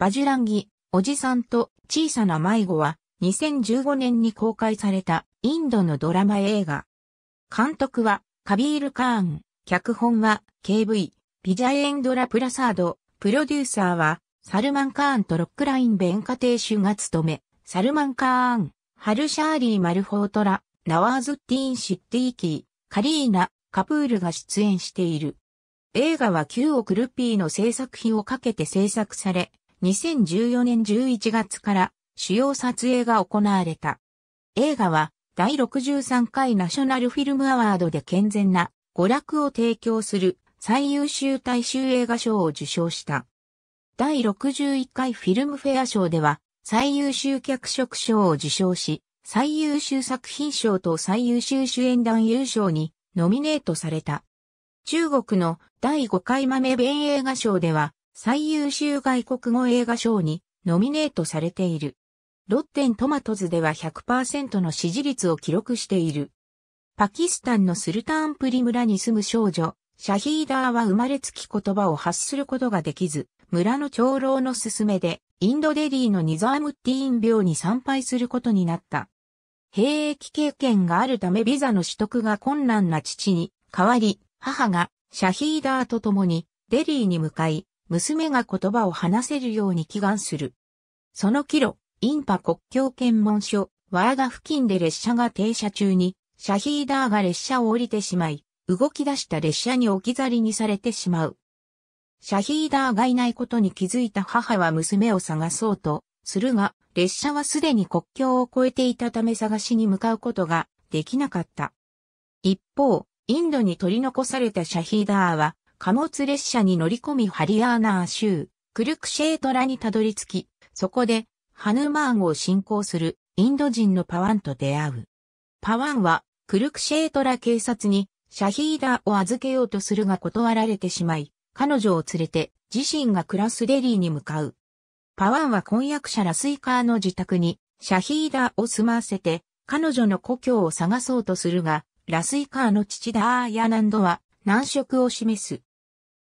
バジュランギ、おじさんと小さな迷子は2015年に公開されたインドのドラマ映画。監督はカビール・カーン、脚本は KV、ビジャエンドラ・プラサード、プロデューサーはサルマン・カーンとロックライン・ベンカテーシュが務め、サルマン・カーン、ハルシャーリー・マルフォートラ、ナワーズティーン・シッティーキー、カリーナ、カプールが出演している。映画は9億ルピーの制作費をかけて制作され、2014年11月から主要撮影が行われた。映画は第63回ナショナルフィルムアワードで健全な娯楽を提供する最優秀大衆映画賞を受賞した。第61回フィルムフェア賞では最優秀脚色賞を受賞し、最優秀作品賞と最優秀主演男優賞にノミネートされた。中国の第5回豆弁映画賞では最優秀外国語映画賞にノミネートされている。ロッテントマトズでは100%の支持率を記録している。パキスタンのスルタンプリ村に住む少女、シャヒーダーは生まれつき言葉を発することができず、村の長老の勧めで、インドデリーのニザームティーン廟に参拝することになった。兵役経験があるためビザの取得が困難な父に代わり、母がシャヒーダーと共にデリーに向かい、娘が言葉を話せるように祈願する。そのキロ、インパ国境検問所、ワーガ付近で列車が停車中に、シャヒーダーが列車を降りてしまい、動き出した列車に置き去りにされてしまう。シャヒーダーがいないことに気づいた母は娘を探そうとするが、列車はすでに国境を越えていたため探しに向かうことができなかった。一方、インドに取り残されたシャヒーダーは、貨物列車に乗り込みハリアーナー州、クルクシェートラにたどり着き、そこでハヌマーンを信仰するインド人のパワンと出会う。パワンはクルクシェートラ警察にシャヒーダーを預けようとするが断られてしまい、彼女を連れて自身が暮らすデリーに向かう。パワンは婚約者ラスイカーの自宅にシャヒーダーを住ませて彼女の故郷を探そうとするが、ラスイカーの父ダーヤナンドは難色を示す。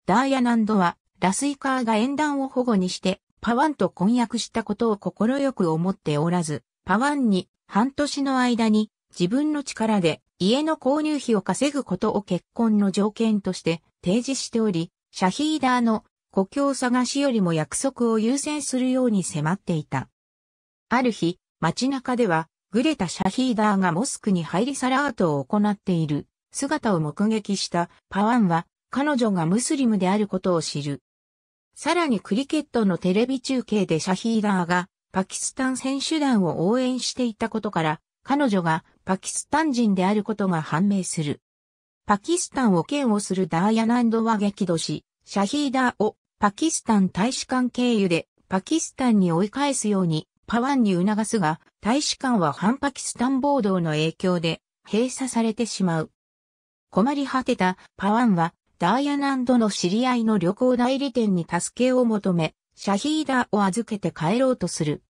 ダーヤナンドはラスイカーが縁談を保護にしてパワンと婚約したことを快く思っておらず、パワンに半年の間に自分の力で家の購入費を稼ぐことを結婚の条件として提示しており、シャヒーダーの故郷探しよりも約束を優先するように迫っていた。ある日、街中では、グレタ・シャヒーダーがモスクに入りサラートを行っている姿を目撃したパワンは彼女がムスリムであることを知る。さらにクリケットのテレビ中継でシャヒーダーがパキスタン選手団を応援していたことから、彼女がパキスタン人であることが判明する。パキスタンを嫌悪するダーヤナンドは激怒し、シャヒーダーをパキスタン大使館経由でパキスタンに追い返すようにパワンに促すが、大使館は反パキスタン暴動の影響で閉鎖されてしまう。困り果てたパワンはダーヤナンドの知り合いの旅行代理店に助けを求め、シャヒーダーを預けて帰ろうとする。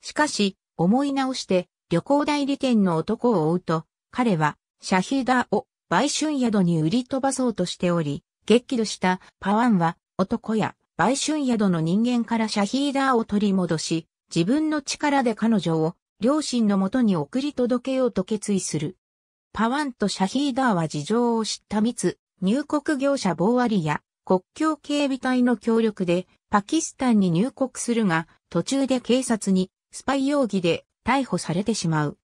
しかし、思い直して旅行代理店の男を追うと、彼はシャヒーダーを売春宿に売り飛ばそうとしており、激怒したパワンは男や売春宿の人間からシャヒーダーを取り戻し、自分の力で彼女を両親のもとに送り届けようと決意する。パワンとシャヒーダーは事情を知った密入国業者ボーアリや国境警備隊の協力でパキスタンに入国するが途中で警察にスパイ容疑で逮捕されてしまう。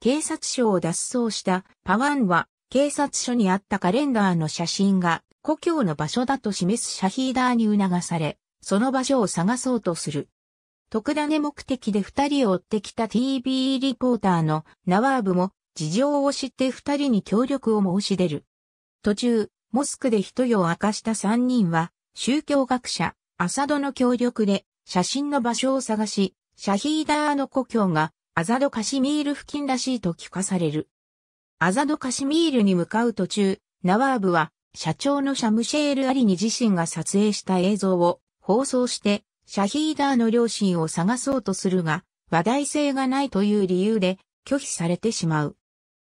警察署を脱走したパワンは警察署にあったカレンダーの写真が故郷の場所だと示すシャヒーダーに促され、その場所を探そうとする。特ダネ目的で二人を追ってきた TV リポーターのナワーブも事情を知って二人に協力を申し出る。途中、モスクで一夜を明かした三人は、宗教学者、アサドの協力で、写真の場所を探し、シャヒーダーの故郷が、アザドカシミール付近らしいと聞かされる。アザドカシミールに向かう途中、ナワーブは、社長のシャムシェール・アリに自身が撮影した映像を放送して、シャヒーダーの両親を探そうとするが、話題性がないという理由で拒否されてしまう。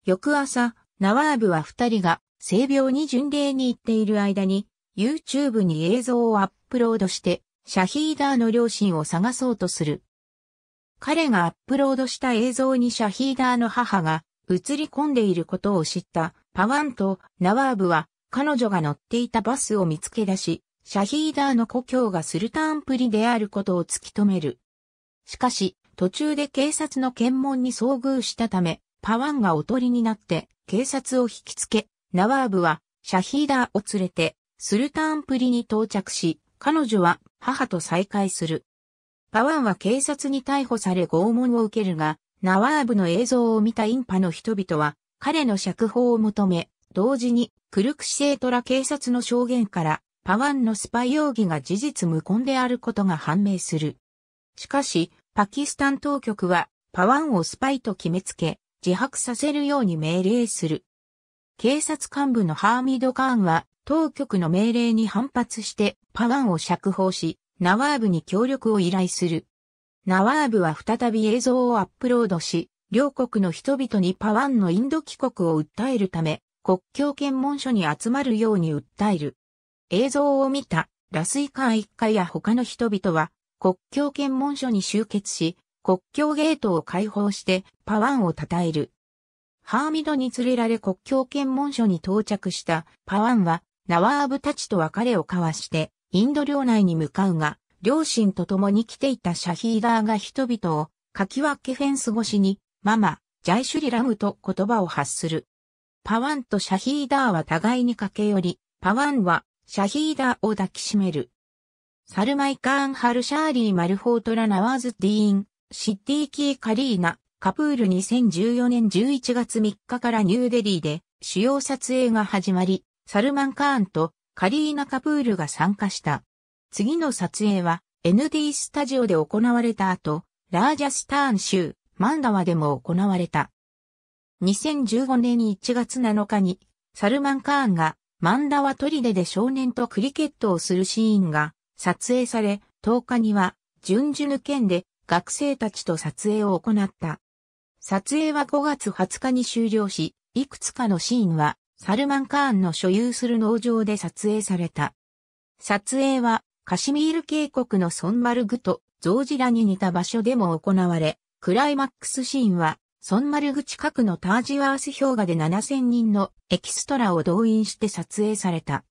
翌朝、ナワーブは二人が性病に巡礼に行っている間に、YouTube に映像をアップロードして、シャヒーダーの両親を探そうとする。彼がアップロードした映像にシャヒーダーの母が映り込んでいることを知ったパワンとナワーブは彼女が乗っていたバスを見つけ出し、シャヒーダーの故郷がスルタンプリであることを突き止める。しかし、途中で警察の検問に遭遇したため、パワンがおとりになって警察を引きつけ、ナワーブはシャヒーダーを連れてスルタンプリに到着し、彼女は母と再会する。パワンは警察に逮捕され拷問を受けるが、ナワーブの映像を見たインパの人々は、彼の釈放を求め、同時に、クルクシセートラ警察の証言から、パワンのスパイ容疑が事実無根であることが判明する。しかし、パキスタン当局は、パワンをスパイと決めつけ、自白させるように命令する。警察幹部のハーミド・カーンは、当局の命令に反発してパワンを釈放し、ナワーブに協力を依頼する。ナワーブは再び映像をアップロードし、両国の人々にパワンのインド帰国を訴えるため、国境検問所に集まるように訴える。映像を見たラスイカー一家や他の人々は国境検問所に集結し、国境ゲートを開放してパワンを称える。ハーミドに連れられ国境検問所に到着したパワンはナワーブたちと別れを交わして、インド領内に向かうが、両親と共に来ていたシャヒーダーが人々を、かき分けフェンス越しに、ママ、ジャイシュリラムと言葉を発する。パワンとシャヒーダーは互いに駆け寄り、パワンはシャヒーダーを抱きしめる。サルマイカーン・ハルシャーリー・マルフォートラ・ナワーズ・ディーン、シッティーキー・カリーナ、カプール2014年11月3日からニューデリーで主要撮影が始まり、サルマン・カーンとカリーナ・カプールが参加した。次の撮影は ND スタジオで行われた後、ラージャスターン州、マンダワでも行われた。2015年1月7日に、サルマン・カーンがマンダワ砦で少年とクリケットをするシーンが撮影され、10日には、ジュンジュヌ県で学生たちと撮影を行った。撮影は5月20日に終了し、いくつかのシーンはサルマン・カーンの所有する農場で撮影された。撮影はカシミール渓谷のソンマルグとゾウジラに似た場所でも行われ、クライマックスシーンはソンマルグ近くのタージワース氷河で7000人のエキストラを動員して撮影された。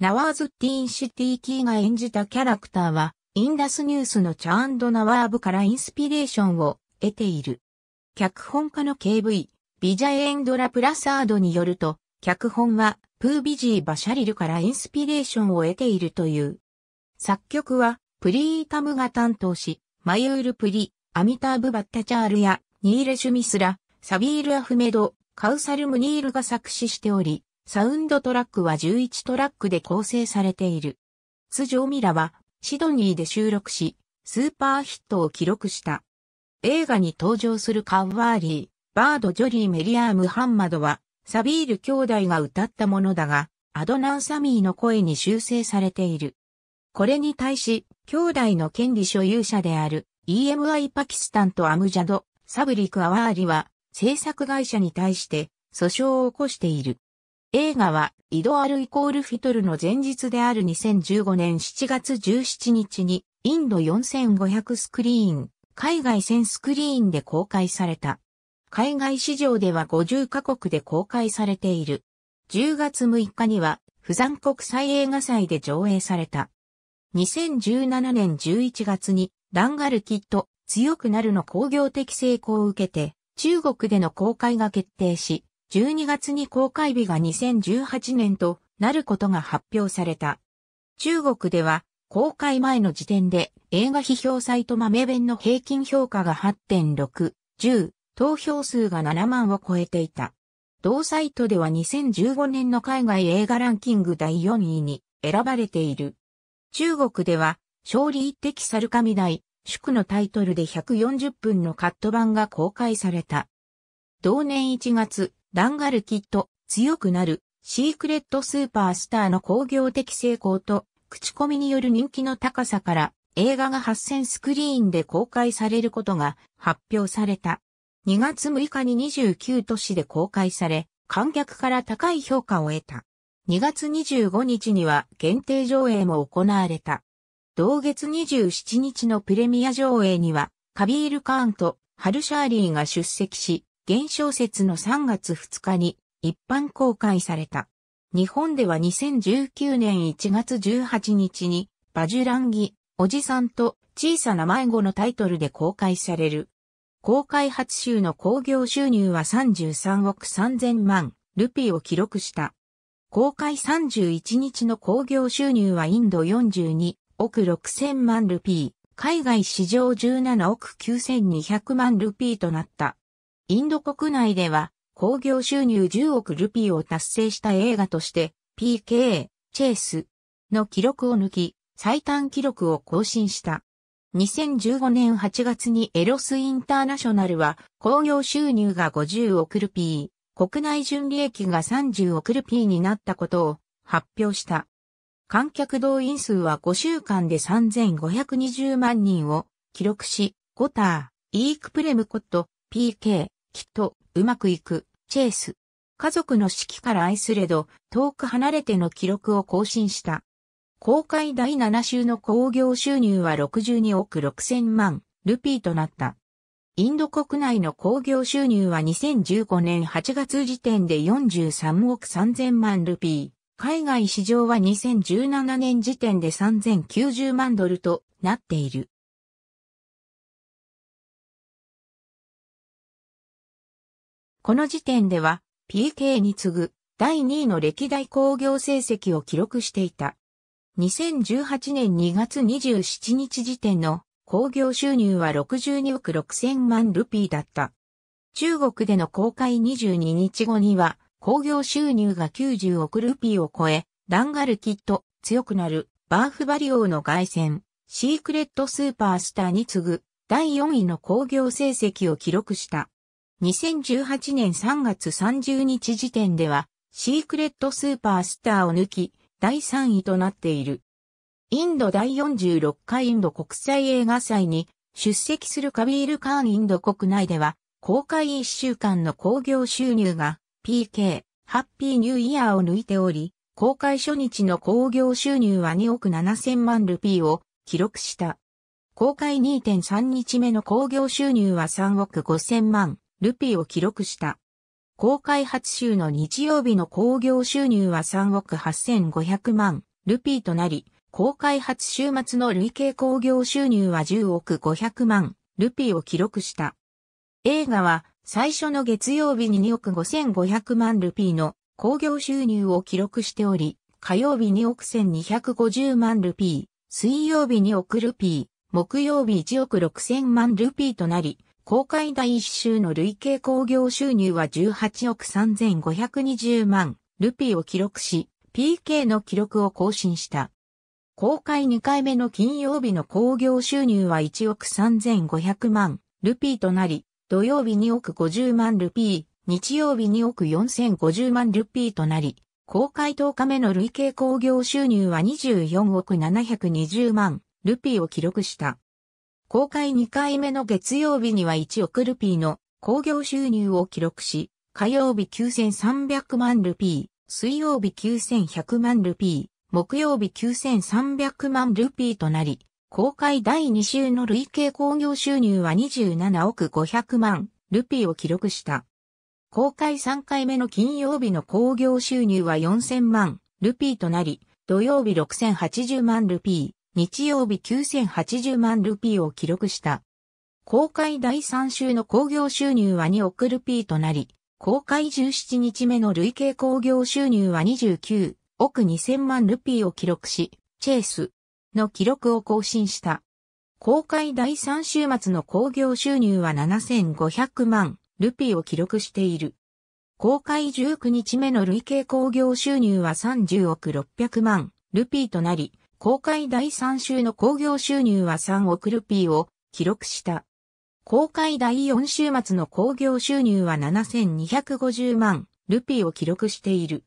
ナワーズッディーン・シッディーキーが演じたキャラクターは、インダスニュースのチャーンド・ナワーブからインスピレーションを得ている。脚本家の KV、ビジャエンドラ・プラサードによると、脚本はプービジー・バシャリルからインスピレーションを得ているという。作曲はプリータムが担当し、マユール・プリ、アミターブ・バッタチャーリヤ、ニーレーシュ・ミスラ、サビール・アフメド、カウサル・ムニールが作詞しており、サウンドトラックは11トラックで構成されている。ツジョーミラはシドニーで収録し、スーパーヒットを記録した。映画に登場するカウワーリー、バード・ジョリー・メリアー・ムハンマドはサビール兄弟が歌ったものだが、アドナン・サミーの声に修正されている。これに対し、兄弟の権利所有者である EMI パキスタンとアムジャド、サブリク・アワーリは制作会社に対して訴訟を起こしている。映画はイドアルイコールフィトルの前日である2015年7月17日にインド4500スクリーン、海外1000スクリーンで公開された。海外市場では50カ国で公開されている。10月6日には、不山国際映画祭で上映された。2017年11月に、ランガルキット、強くなるの工業的成功を受けて、中国での公開が決定し、12月に公開日が2018年となることが発表された。中国では、公開前の時点で映画批評サイト豆弁の平均評価が8.6、10、投票数が7万を超えていた。同サイトでは2015年の海外映画ランキング第4位に選ばれている。中国では、勝利一滴猿神大、祝のタイトルで140分のカット版が公開された。同年1月、ランガルキット、強くなる、シークレットスーパースターの工業的成功と、口コミによる人気の高さから、映画が8000スクリーンで公開されることが発表された。2月6日に29都市で公開され、観客から高い評価を得た。2月25日には限定上映も行われた。同月27日のプレミア上映には、カビール・カーンとハル・シャーリーが出席し、現小説の3月2日に一般公開された。日本では2019年1月18日に、バジュランギ、おじさんと小さな迷子のタイトルで公開される。公開初週の興行収入は33億3000万ルピーを記録した。公開31日の興行収入はインド42億6000万ルピー、海外市場17億9200万ルピーとなった。インド国内では興行収入10億ルピーを達成した映画として PK、チェイスの記録を抜き最短記録を更新した。2015年8月にエロスインターナショナルは工業収入が50億ルピー、国内純利益が30億ルピーになったことを発表した。観客動員数は5週間で3520万人を記録し、ゴター、イークプレムコット、PK、きっと、うまくいく、チェイス。家族の指揮から愛すれど、遠く離れての記録を更新した。公開第7週の興行収入は62億6000万ルピーとなった。インド国内の興行収入は2015年8月時点で43億3000万ルピー。海外市場は2017年時点で3090万ドルとなっている。この時点では PK に次ぐ第2位の歴代興行成績を記録していた。2018年2月27日時点の興行収入は62億6000万ルピーだった。中国での公開22日後には興行収入が90億ルピーを超え、ダンガルキット、強くなる、バーフバリオーの凱旋、シークレットスーパースターに次ぐ第4位の興行成績を記録した。2018年3月30日時点では、シークレットスーパースターを抜き、第3位となっている。インド第46回インド国際映画祭に出席するカビール・カーンインド国内では公開1週間の興行収入が PK、ハッピーニューイヤーを抜いており、公開初日の興行収入は2億7000万ルピーを記録した。公開2.3日目の興行収入は3億5000万ルピーを記録した。公開初週の日曜日の興行収入は3億8500万ルピーとなり、公開初週末の累計興行収入は10億500万ルピーを記録した。映画は最初の月曜日に2億5500万ルピーの興行収入を記録しており、火曜日2億1250万ルピー、水曜日2億ルピー、木曜日1億6000万ルピーとなり、公開第1週の累計興行収入は18億3520万ルピーを記録し、PK の記録を更新した。公開2回目の金曜日の興行収入は1億3500万ルピーとなり、土曜日2億50万ルピー、日曜日2億4050万ルピーとなり、公開10日目の累計興行収入は24億720万ルピーを記録した。公開2回目の月曜日には1億ルピーの興行収入を記録し、火曜日9300万ルピー、水曜日9100万ルピー、木曜日9300万ルピーとなり、公開第2週の累計興行収入は27億500万ルピーを記録した。公開3回目の金曜日の興行収入は4000万ルピーとなり、土曜日6080万ルピー、日曜日9080万ルピーを記録した。公開第3週の興行収入は2億ルピーとなり、公開17日目の累計興行収入は29億2000万ルピーを記録し、チェイスの記録を更新した。公開第3週末の興行収入は7500万ルピーを記録している。公開19日目の累計興行収入は30億600万ルピーとなり、公開第3週の興行収入は3億ルピーを記録した。公開第4週末の興行収入は7250万ルピーを記録している。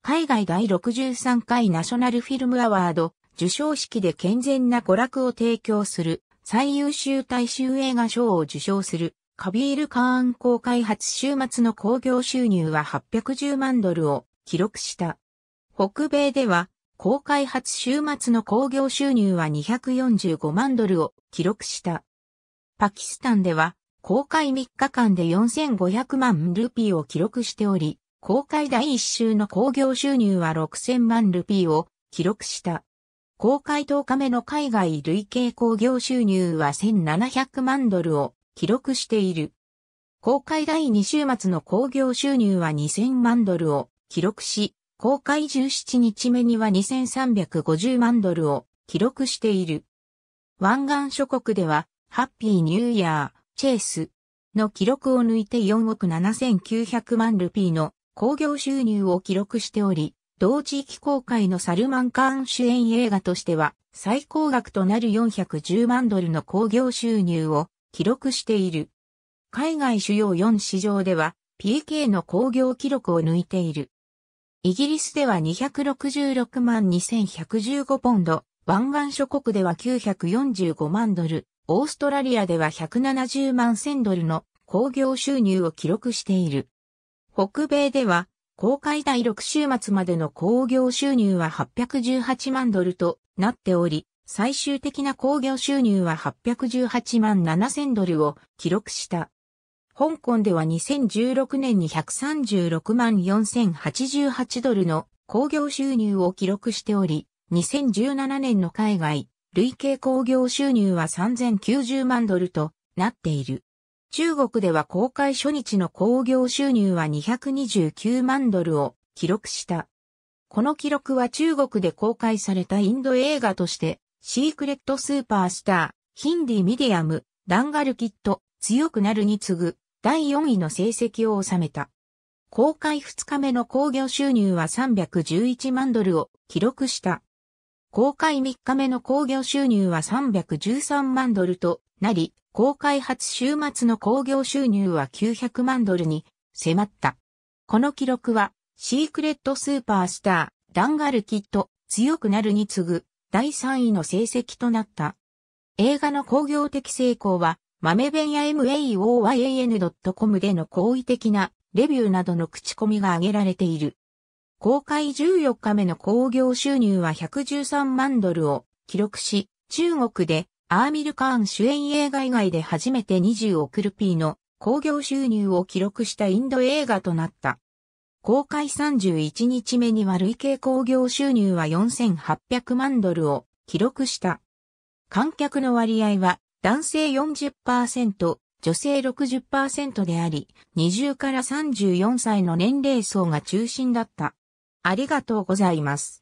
海外第63回ナショナルフィルムアワード受賞式で健全な娯楽を提供する最優秀大衆映画賞を受賞するカビール・カーン公開初週末の興行収入は810万ドルを記録した。北米では公開初週末の興行収入は245万ドルを記録した。パキスタンでは公開3日間で4500万ルピーを記録しており、公開第1週の興行収入は6000万ルピーを記録した。公開10日目の海外累計興行収入は1700万ドルを記録している。公開第2週末の興行収入は2000万ドルを記録し、公開17日目には2350万ドルを記録している。湾岸諸国では、ハッピーニューイヤー、チェイスの記録を抜いて4億7900万ルピーの興行収入を記録しており、同地域公開のサルマンカーン主演映画としては最高額となる410万ドルの興行収入を記録している。海外主要4市場では PK の興行記録を抜いている。イギリスでは266万2115ポンド、湾岸諸国では945万ドル、オーストラリアでは170万1000ドルの興行収入を記録している。北米では公開第6週末までの興行収入は818万ドルとなっており、最終的な興行収入は818万7000ドルを記録した。香港では2016年に136万4088ドルの興行収入を記録しており、2017年の海外累計興行収入は3090万ドルとなっている。中国では公開初日の興行収入は229万ドルを記録した。この記録は中国で公開されたインド映画として、シークレットスーパースター、ヒンディミディアム、ダンガルキット、強くなるに次ぐ第4位の成績を収めた。公開2日目の興行収入は311万ドルを記録した。公開3日目の興行収入は313万ドルとなり、公開初週末の興行収入は900万ドルに迫った。この記録は、シークレットスーパースター、ダンガルキット、強くなるに次ぐ、第3位の成績となった。映画の興行的成功は、豆弁や maoyan.com での好意的なレビューなどの口コミが挙げられている。公開14日目の興行収入は113万ドルを記録し、中国でアーミル・カーン主演映画以外で初めて20億ルピーの興行収入を記録したインド映画となった。公開31日目には累計興行収入は4800万ドルを記録した。観客の割合は男性40%、女性60%であり、20から34歳の年齢層が中心だった。ありがとうございます。